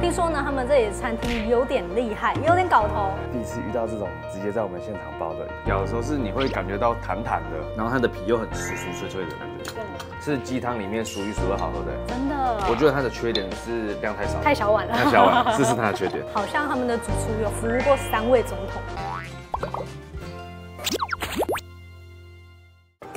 听说呢，他们这里的餐厅有点厉害，有点搞头。第一次遇到这种直接在我们现场包的，咬的时候是你会感觉到弹弹的，然后它的皮又很酥酥脆脆的感觉，是鸡汤里面数一数二好喝的。真的。我觉得它的缺点是量太少，太小碗了，太小碗，这是它的缺点。好像他们的主厨有服务过三位总统。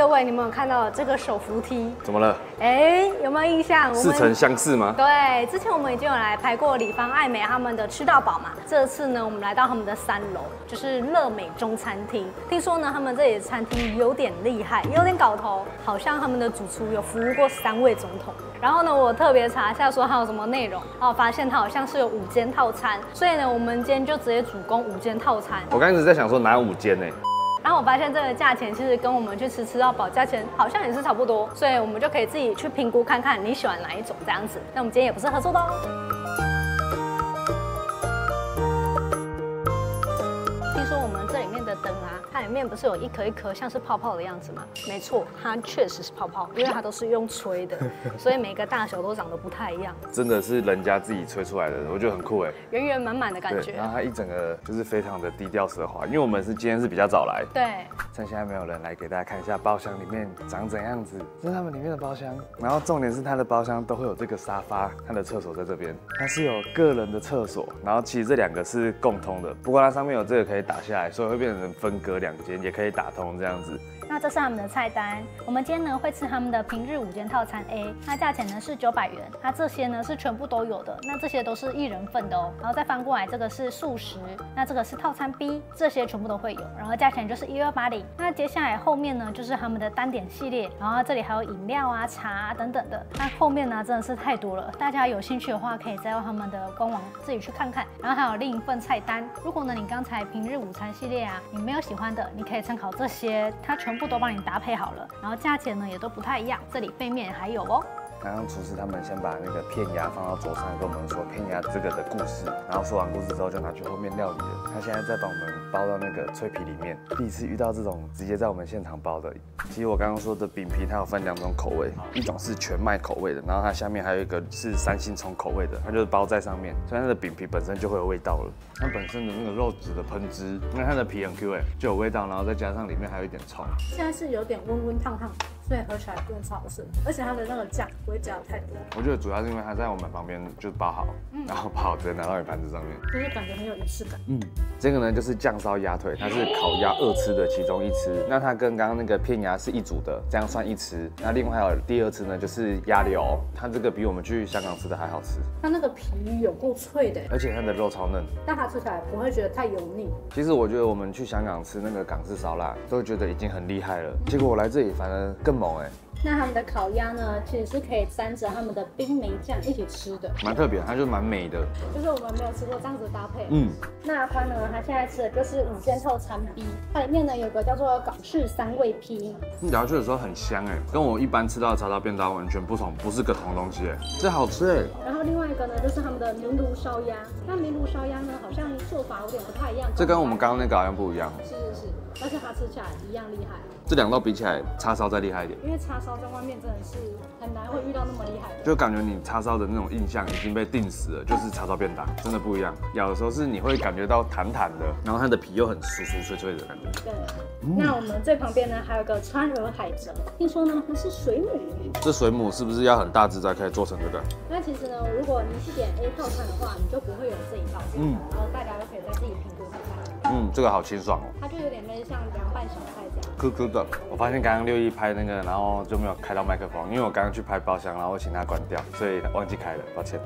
各位，你们有看到这个手扶梯？怎么了？哎，有没有印象？似曾相识吗？对，之前我们已经有来拍过李芳、爱美他们的吃到饱嘛。这次呢，我们来到他们的三楼，就是乐美中餐厅。听说呢，他们这里的餐厅有点厉害，有点搞头，好像他们的主厨有服务过三位总统。然后呢，我特别查一下说它有什么内容，哦，发现它好像是有五间套餐，所以呢，我们今天就直接主攻五间套餐。我刚一直在想说哪有五间呢？然后我发现这个价钱其实跟我们去吃吃到饱价钱好像也是差不多，所以我们就可以自己去评估看看你喜欢哪一种这样子。那我们今天也不是合作的哦。面不是有一颗一颗像是泡泡的样子吗？没错，它确实是泡泡，因为它都是用吹的，所以每个大小都长得不太一样。真的是人家自己吹出来的，我觉得很酷哎，圆圆满满的感觉。然后它一整个就是非常的低调奢华，因为我们是今天是比较早来，对，趁现在没有人来给大家看一下包厢里面长怎样子。这是他们里面的包厢，然后重点是它的包厢都会有这个沙发，它的厕所在这边，它是有个人的厕所，然后其实这两个是共通的，不过它上面有这个可以打下来，所以会变成分隔两间，也可以打。通这样子。那这是他们的菜单，我们今天呢会吃他们的平日午间套餐 A，那价钱呢是九百元，它这些呢是全部都有的，那这些都是一人份的哦。然后再翻过来，这个是素食，那这个是套餐 B，这些全部都会有，然后价钱就是一二八零。那接下来后面呢就是他们的单点系列，然后这里还有饮料啊、茶等等的。那后面呢真的是太多了，大家有兴趣的话可以再到他们的官网自己去看看。然后还有另一份菜单，如果呢你刚才平日午餐系列啊你没有喜欢的，你可以参考这些，它全部都帮你搭配。好了，然后价钱呢也都不太一样，这里背面还有哦。刚刚厨师他们先把那个片鸭放到桌上，跟我们说片鸭这个的故事，然后说完故事之后就拿去后面料理了。他现在在把我们包到那个脆皮里面。第一次遇到这种直接在我们现场包的。其实我刚刚说的饼皮它有分两种口味，一种是全麦口味的，然后它下面还有一个是三星葱口味的，它就是包在上面，所以它的饼皮本身就会有味道了。它本身的那个肉质的喷汁，因为它的皮很 Q 哎，就有味道，然后再加上里面还有一点葱。现在是有点温温烫烫。所以喝起来更超好吃，而且它的那个酱不会加的太多。我觉得主要是因为它在我们旁边就包好，然后包好直接拿到你盘子上面，就是感觉很有仪式感。嗯，这个呢就是酱烧鸭腿，它是烤鸭二吃的其中一吃。那它跟刚刚那个片鸭是一组的，这样算一吃。那另外还有第二次呢，就是鸭柳，它这个比我们去香港吃的还好吃。它那个皮有够脆的，而且它的肉超嫩，但它吃起来不会觉得太油腻。其实我觉得我们去香港吃那个港式烧腊，都觉得已经很厉害了，结果我来这里反而更猛哎。那他们的烤鸭呢，其实是可以沾着他们的冰梅酱一起吃的，蛮特别，它就蛮美的。就是我们没有吃过这样子的搭配。嗯，那阿宽呢，他现在吃的就是五件套餐 B，它里面呢有个叫做港式三味披，咬下去的时候很香哎，跟我一般吃到的叉烧便当完全不同，不是个同东西哎，这好吃哎。然后另外一个呢，就是他们的明炉烧鸭，那明炉烧鸭呢，好像做法有点不太一样，这跟我们刚刚那个好像不一样。是是是，但是它吃起来一样厉害。这两道比起来，叉烧再厉害一点，因为叉烧在外面真的是很难会遇到那么厉害的，就感觉你叉烧的那种印象已经被定死了，就是叉烧变大，真的不一样。咬的时候是你会感觉到弹弹的，然后它的皮又很酥酥脆脆的感觉。对，那我们最旁边呢还有个川俄海蜇，听说呢它是水母。这水母是不是要很大只才可以做成这个？那其实呢，如果你是点 A 套餐的话，你就不会有这一道，嗯，然后大家都可以在自己评估看看。嗯，这个好清爽哦，它就有点类似像凉拌小菜。这样。Q Q 的，我发现刚刚六一拍那个，然后就没有开到麦克风，因为我刚刚去拍包厢，然后我请他关掉，所以忘记开了，抱歉。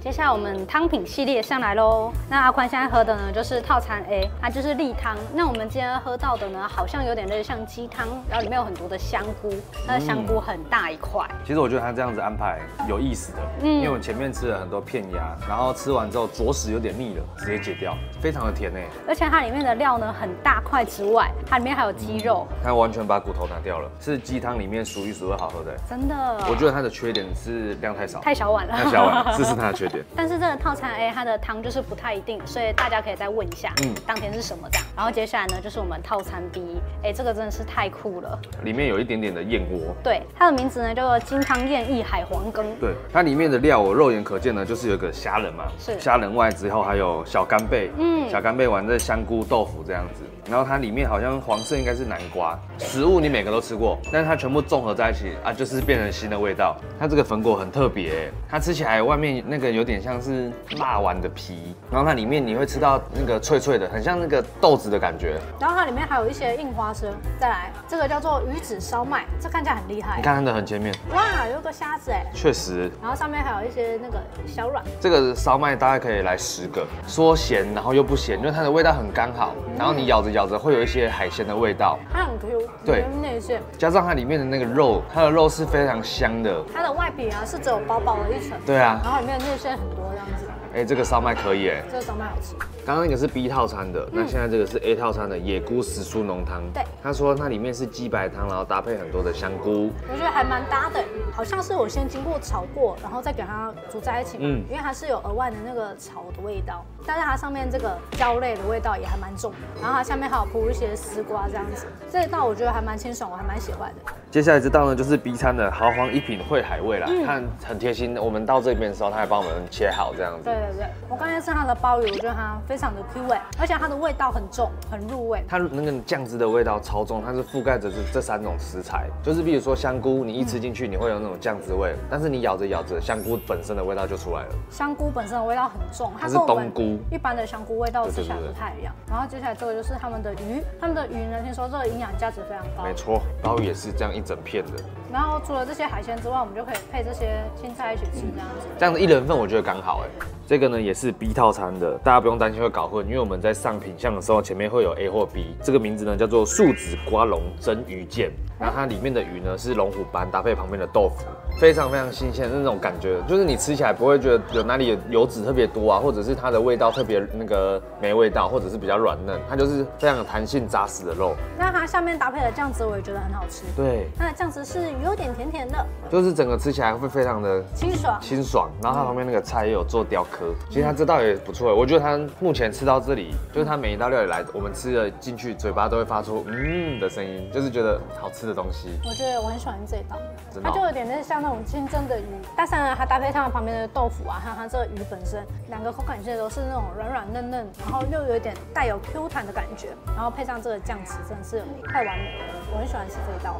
接下来我们汤品系列上来喽。那阿宽现在喝的呢，就是套餐 A，它就是例汤。那我们今天喝到的呢，好像有点类似像鸡汤，然后里面有很多的香菇，它的香菇很大一块。其实我觉得它这样子安排有意思的，嗯，因为我前面吃了很多片鸭，然后吃完之后着实有点腻了，直接解掉，非常的甜诶。而且它里面的料呢很大块之外，它里面还有鸡肉，它完全把骨头拿掉了，是鸡汤里面数一数二好喝的。真的，我觉得它的缺点是量太少，太小碗了，太小碗，这是它的缺。缺点。但是这个套餐 A 它的汤就是不太一定，所以大家可以再问一下，嗯嗯，当天是什么这样。然后接下来呢，就是我们套餐 B，哎，这个真的是太酷了。里面有一点点的燕窝，对，它的名字呢叫做金汤燕翼海皇羹。对，它里面的料我肉眼可见呢，就是有个虾仁嘛，是虾仁外之后还有小干贝，嗯小干贝丸这香菇豆腐这样子，然后它里面好像黄色应该是南瓜，食物你每个都吃过，但是它全部综合在一起啊，就是变成新的味道。它这个粉果很特别，它吃起来外面那个有点像是辣丸的皮，然后它里面你会吃到那个脆脆的，很像那个豆子的感觉。然后它里面还有一些硬花生。再来，这个叫做鱼子烧麦，这看起来很厉害你。看它的很前面，哇，有个虾子哎，确实然后上面还有一些那个小软。这个烧麦大概可以来十个，说咸然后又不咸，因为它的味道很刚好，然后你咬着咬着会有一些海鲜的味道，它很 Q，对内馅，加上它里面的那个肉，它的肉是非常香的。它的外皮啊是只有薄薄的一层，对啊，然后里面的内馅很多这样子，哎，这个烧麦可以哎。这个烧麦好吃。刚刚那个是 B 套餐的，那现在这个是 A 套餐的野菇时蔬浓汤。对他说它里面是鸡白汤，然后搭配很多的香菇。我觉得还蛮搭的，好像是我先经过炒过，然后再给它煮在一起嘛，嗯因为它是有额外的那个炒的味道，但是它上面这个椒类的味道也还蛮重的，然后它下面还有铺一些丝瓜这样子，这一道我觉得还蛮清爽，我还蛮喜欢的。接下来这道呢就是 B 餐的豪华一品烩海味啦，嗯它很贴心。我们到这边的时候，他还帮我们切好这样子对。对对，我刚才吃它的鲍鱼，我觉得它非常的 Q 味，而且它的味道很重，很入味。它那个酱汁的味道超重，它是覆盖着这这三种食材，就是比如说香菇，你一吃进去你会有那种酱汁味，但是你咬着咬着，香菇本身的味道就出来了。香菇本身的味道很重，它是冬菇一般的香菇味道吃起来不太一样。然后接下来这个就是他们的鱼，他们的鱼呢，听说这个营养价值非常高。没错，鲍鱼也是这样一整片的，然后除了这些海鲜之外，我们就可以配这些青菜一起吃，这样子。这样子一人份我觉得刚好哎。这个呢也是 B 套餐的，大家不用担心会搞混，因为我们在上品相的时候前面会有 A 或 B。这个名字呢叫做树脂瓜龙蒸鱼腱，然后它里面的鱼呢是龙虎斑搭配旁边的豆腐，非常非常新鲜的那种感觉，就是你吃起来不会觉得有哪里有油脂特别多啊，或者是它的味道特别那个没味道，或者是比较软嫩，它就是非常有弹性扎实的肉。那它下面搭配的酱汁我也觉得很好吃，对，它的酱汁是有点甜甜的，就是整个吃起来会非常的清爽。清爽，然后它旁边那个菜也有做雕刻，其实它这道也不错，我觉得它目前吃到这里，就是它每一道料理来，我们吃了进去，嘴巴都会发出嗯的声音，就是觉得好吃的东西。我觉得我很喜欢这一道，它就有点类似像那种清蒸的鱼，但是呢，它搭配上旁边的豆腐啊，还有它这个鱼本身，两个口感其实都是那种软软嫩嫩，然后又有一点带有 Q 弹的感觉，然后配上这个酱汁，真的是太完美了，我很喜欢吃这一道。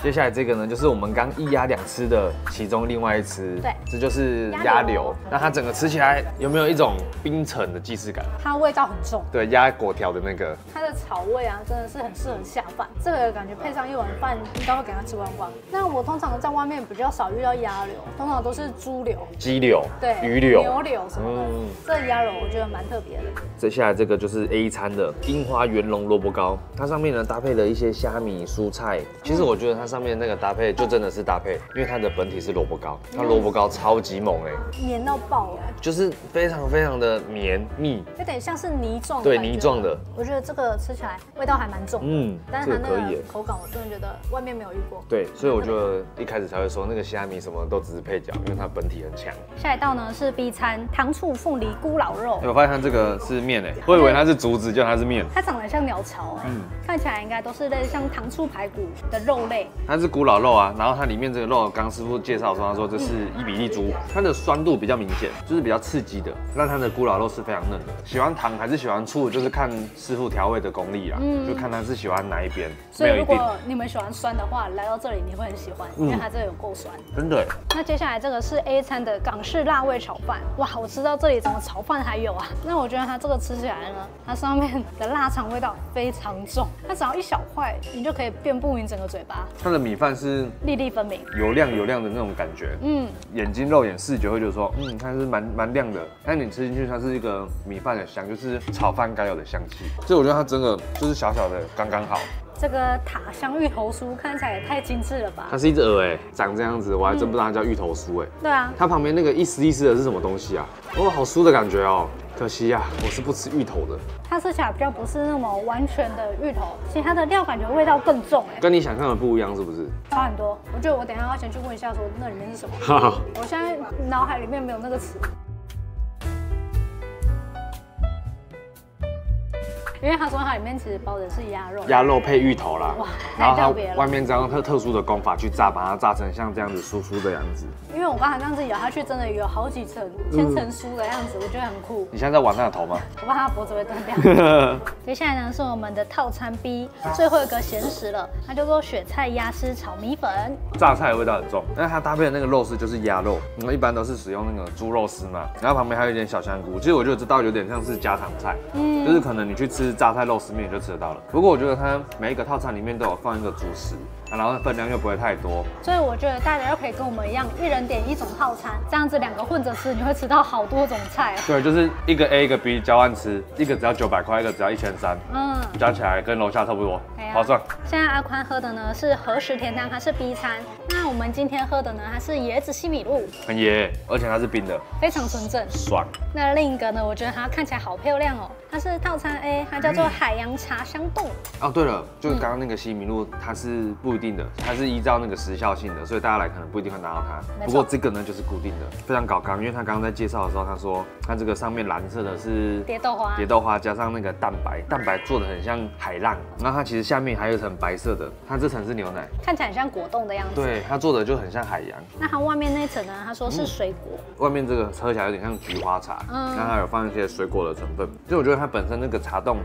接下来这个呢，就是我们刚一鸭两吃的其中另外一吃，对这就是鸭柳。那它整个吃起来有没有一种冰城的既视感？它味道很重，对，鸭果条的那个，它的草味啊，真的是很适合下饭。这个感觉配上一碗饭，应该会给它吃光光。那我通常在外面比较少遇到鸭柳，通常都是猪柳，鸡柳、对，鱼柳。牛柳什么的。嗯这鸭柳我觉得蛮特别的。接下来这个就是 A 餐的樱花圆龙萝卜糕，它上面呢搭配了一些虾米、蔬菜。其实我觉得它上面那个搭配就真的是搭配，因为它的本体是萝卜糕，它萝卜糕超级猛哎、黏到爆哎，就是非常非常的绵密。有点像是泥状的对泥状的。我觉得这个吃起来味道还蛮重，嗯但是它那这个可以口感我真的觉得外面没有遇过。对，所以我就一开始才会说那个虾米什么都只是配角，因为它本体很强。下一道呢是 B 餐糖醋凤梨咕老肉哎，我发现它这个是面哎，我以为它是竹子，就它是面。它长得像鸟巢哎，嗯看起来应该都是类似像糖醋排骨的肉类。它是古老肉啊，然后它里面这个肉，刚师傅介绍说，他说这是伊比利猪，它的酸度比较明显，就是比较刺激的。那它的古老肉是非常嫩的，喜欢糖还是喜欢醋，就是看师傅调味的功力啦，就看他是喜欢哪一边，所以如。果你们喜欢酸的话，来到这里你会很喜欢，因为它这个有够酸。真的，那接下来这个是 A 餐的港式辣味炒饭，哇，我吃到这里怎么炒饭还有啊？那我觉得它这个吃起来呢，它上面的腊肠味道非常重，它只要一小块，你就可以遍布你整个嘴巴，它的米饭是粒粒分明。油亮油亮的那种感觉，嗯，眼睛肉眼视觉会觉得说，嗯，它是蛮蛮亮的，但你吃进去它是一个米饭的香，就是炒饭该有的香气。所以我觉得它真的就是小小的刚刚好。这个塔香芋头酥看起来也太精致了吧它？是一只鹅哎，长这样子，我还真不知道它叫芋头酥哎。对啊，它旁边那个一丝一丝的是什么东西啊？哦，好酥的感觉哦。可惜呀、我是不吃芋头的，它吃起来比较不是那么完全的芋头，其实它的料感觉味道更重哎，跟你想象的不一样，是不是？差很多。我觉得我等一下要先去问一下说那里面是什么，哈哈，我现在脑海里面没有那个词。因为他说它里面其实包的是鸭肉，鸭肉配芋头啦，哇然后它太特别了外面这样特特殊的功法去炸，把它炸成像这样子酥酥的样子。因为我刚才这样子咬下去，真的有好几层千层酥的样子，我觉得很酷。你现在在玩它的头吗？我怕它脖子会断掉。接下来呢是我们的套餐 B，最后一个咸食了，它叫做雪菜鸭丝炒米粉。榨菜的味道很重，但是它搭配的那个肉丝就是鸭肉，我们一般都是使用那个猪肉丝嘛，然后旁边还有一点小香菇。其实我觉得这道有点像是家常菜，嗯就是可能你去吃榨菜肉丝面就吃得到了。不过我觉得它每一个套餐里面都有放一个主食，啊然后分量又不会太多。所以我觉得大家又可以跟我们一样，一人点一种套餐，这样子两个混着吃，你会吃到好多种菜哦。对，就是一个 A 一个 B 交换吃，一个只要九百块，一个只要一千三，嗯，加起来跟楼下差不多划算。现在阿宽喝的呢是和食甜汤，它是 B 餐。那我们今天喝的呢，它是椰子西米露，很耶，而且它是冰的，非常纯正。爽。那另一个呢，我觉得它看起来好漂亮哦，它是套餐 A，它叫做海洋茶香冻。哦，对了，就是刚刚那个西米露，它是不一定的，它是依照那个时效性的，所以大家来可能不一定会拿到它。不过这个呢就是固定的，非常搞刚，因为他刚刚在介绍的时候，他说它这个上面蓝色的是蝶豆花蝶豆花加上那个蛋白，蛋白做的很像海浪，然后它其实下面还有一层白色的，它这层是牛奶，看起来很像果冻的样子。对，它做的就很像海洋。那它外面那层呢？他说是水果。外面这个喝起来有点像菊花茶，嗯那它有放一些水果的成分，就我觉得它本身那个茶洞，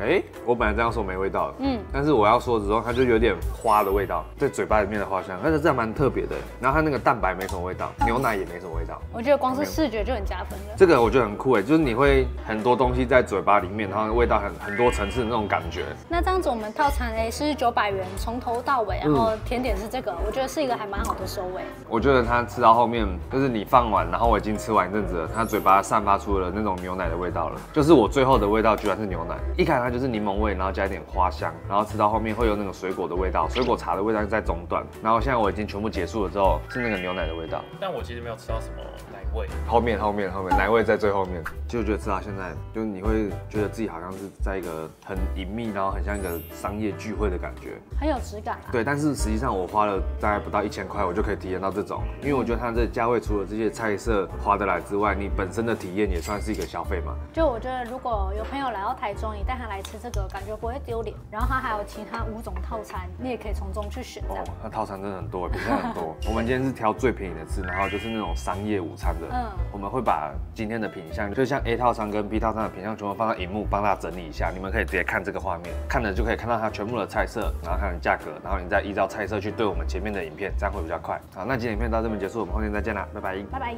哎、我本来这样说没味道的，嗯但是我要说的时候，它就有点花的味道，在嘴巴里面的花香，但是这样蛮特别的。然后它那个蛋白没什么味道，牛奶也没什么味道。我觉得光是视觉就很加分了。这个我觉得很酷哎，就是你会很多东西在嘴巴里面，然后味道很很多层次的那种感觉。那这样子我们套餐 A 是九百元，从头到尾，然后甜点是这个，我觉得是一个还蛮好的收尾。我觉得它吃到后面，就是你放完，然后我已经吃完一阵子了，它嘴巴散发出了那种牛奶的味道了。就是我最后的味道居然是牛奶，一开始它就是柠檬味，然后加一点花香，然后吃到后面会有那种水果的味道，水果茶的味道在中段，然后现在我已经全部结束了之后，是那个牛奶的味道。但我其实没有吃到什么奶味，后面后面后面奶味在最后面，就觉得吃到现在，就是你会觉得自己好像是在一个很隐秘，然后很像一个商业聚会的感觉。很有质感啊。对，但是实际上我花了大概不到一千块，我就可以体验到这种，因为我觉得它这价位除了这些菜色划得来之外，你本身的体验也算是一个消费嘛。就我觉得如果有朋友来到台中，你带他来吃这个，感觉不会丢脸。然后它还有其他五种套餐，你也可以从中去选这哦样。，那套餐真的很多，品相很多。我们今天是挑最便宜的吃，然后就是那种商业午餐的。嗯我们会把今天的品相，就像 A 套餐跟 B 套餐的品相全部放到荧幕，帮大家整理一下，你们可以直接看这个画面，看了就可以看到它全部的菜色，然后看价格，然后你再依照菜色去对我们前面的影片，这样会比较快。好，那今天影片到这边结束，我们后天再见啦，拜拜。拜拜。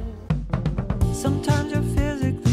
Sometimes you're physically